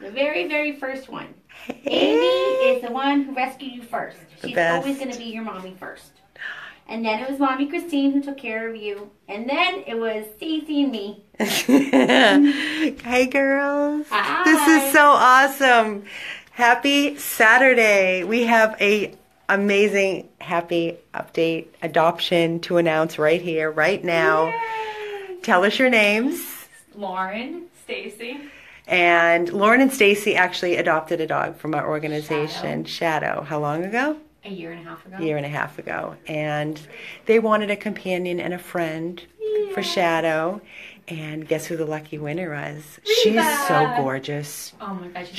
The very, very first one. Amy is the one who rescued you first. She's best. always going to be your mommy first. And then it was mommy Christine who took care of you. And then it was Stacy and me. hey girls. Hi. This is so awesome. Happy Saturday. We have a amazing happy update adoption to announce right here right now. Tell us your names. Lauren, Stacy. And Lauren and Stacy actually adopted a dog from our organization, Shadow. How long ago? A year and a half ago. A year and a half ago. And they wanted a companion and a friend for Shadow. And guess who the lucky winner was? She's so gorgeous. Oh my gosh. She's,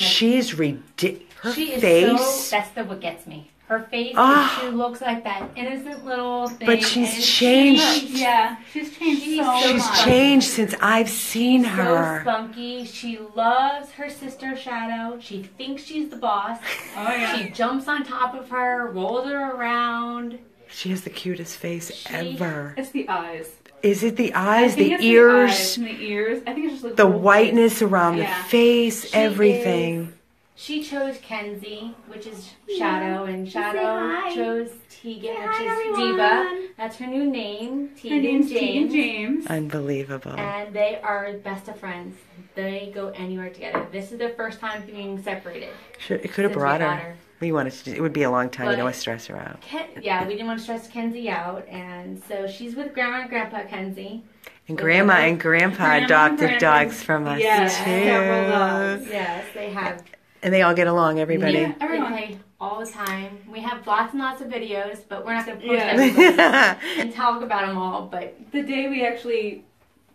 She's ridiculous. Her she is face. so, that's the what gets me. Her face, Ah. she looks like that innocent little thing. But she's and changed. She, Yeah, she's changed She's so so She's much. changed since I've seen so her. spunky. She loves her sister Shadow. She thinks she's the boss. Oh yeah. She jumps on top of her, rolls her around. She has the cutest face She- ever. It's the eyes. Is it the I eyes, think the it's ears, The, eyes and the ears. I think it's just like the whole face. whiteness around Yeah. the face, She everything? She chose Kenzie, which is Shadow, and Shadow hi. chose Tegan, Say which is everyone. Diva. That's her new name, Her Tegan name's James. Tegan James. Unbelievable. And they are best of friends. They go anywhere together. This is their first time being separated. Should, it could have brought got her. her. We wanted to. It would be a long time. You don't want to stress her out. Ken, yeah, we didn't want to stress Kenzie out, and so she's with Grandma and Grandpa Kenzie. And Grandma and Grandpa Grandma adopted Grandpa- dogs from us Yes, too. several dogs. Yes, they have. And they all get along. Everybody. Yeah. Everyone. play all the time. We have lots and lots of videos, but we're not going to post Yeah. everybody and talk about them all. But The day we actually,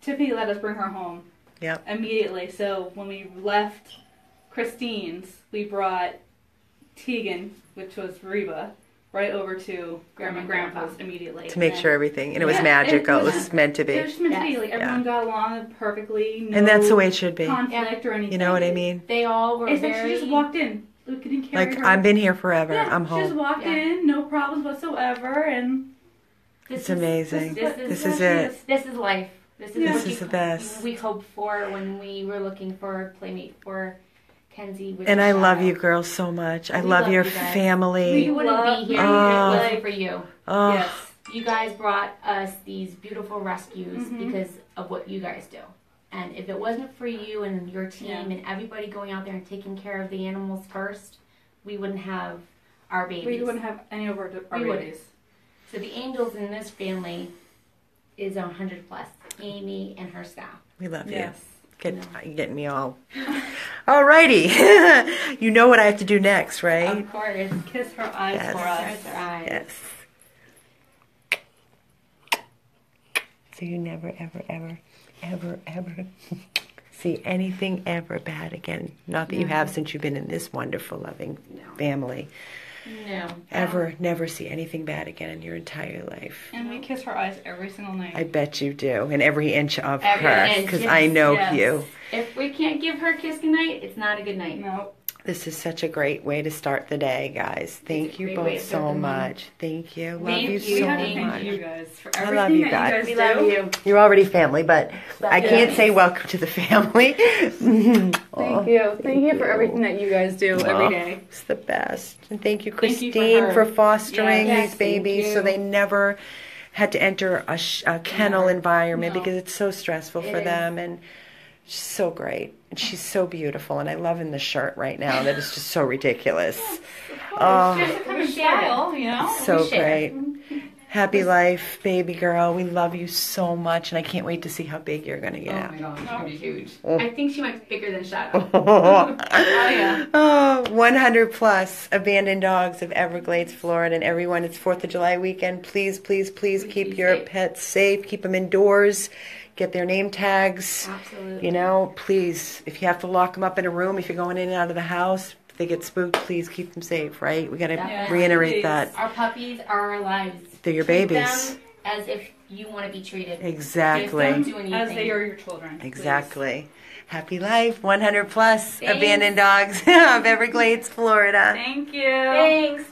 Tiffany let us bring her home. Yep. Immediately. So when we left Christine's, we brought Tegan, which was Reba, right over to Grandma and Grandpa's immediately. to make And sure everything, and it was Yeah, magical. It it was- was meant to be. It was just meant to be. Like everyone got along perfectly. No and that's the way it should be. conflict or anything. You know what I mean? they all were It's like very. she just walked in. We couldn't Like her. I've been here forever. yeah, I'm She just home. walked Yeah. in, no problems whatsoever, and this It's is- amazing. This is, This what is she it. This is life. This is Yeah. what This you- is the best. We hoped for when we were looking for a playmate for Kenzie. Which And I love Shadow. you girls so much. I love, love your you family. We wouldn't Love- be here Oh. if it wasn't for you. oh, yes. You guys brought us these beautiful rescues Mhm. because of what you guys do. And if it wasn't for you and your team Yeah. and everybody going out there and taking care of the animals first, we wouldn't have our babies. We wouldn't have any of our, our We wouldn't. So the angels in this family is a hundred plus. Amy and her staff. we love you. Yes. Get, you're getting me all. Alrighty. you know what I have to do next, right? Of course. Kiss her eyes Yes. for us. Stars their eyes. Yes. So you never, ever, ever, ever, ever see anything ever bad again. Not that you have since you've been in this wonderful, loving family. No. Ever, never see anything bad again in your entire life. And we kiss her eyes every single night. I bet you do, and every inch of Every her, because yes, I know yes. you. If we can't give her a kiss goodnight, it's not a good night. no. This is such a great way to start the day, guys. Thank you both so the month. much. Thank you. Love Thank you you. so we have Thank thank much. you guys for I love you that guys. you We guys love you. You're already family, but I you. can't say welcome to the family. Thank you. Thank you for everything that you guys do Oh, every day. It's the best. And thank you, Thank you Christine, for for, fostering Yes, these babies so they never had to enter a, sh- a kennel Yeah. environment No. because it's so stressful It for is. them. And she's so great. And she's so beautiful. And I love in the shirt right now that is just so ridiculous. Oh, Just a um, kind Your of style, you know? so great. Happy life, baby girl. We love you so much, and I can't wait to see how big you're gonna get. Oh my gosh, she's gonna be huge. Oh. I think she might be bigger than Shadow. Oh, yeah. Oh, 100 plus abandoned dogs of Everglades, Florida, and everyone. It's Fourth of July weekend. Please, please, please Please keep your safe. pets safe. Keep them indoors. Get their name tags. Absolutely. You know, please. If you have to lock them up in a room, if you're going in and out of the house, if they get spooked, please keep them safe. Right? We got to Yeah. reiterate that. Our puppies are our lives. They're your Treat babies. them as if you want to be treated. Exactly. don't do anything. As they are your children. please. Exactly. Happy life, 100 plus Thanks. abandoned dogs of Everglades, Florida. Thank you. Thanks.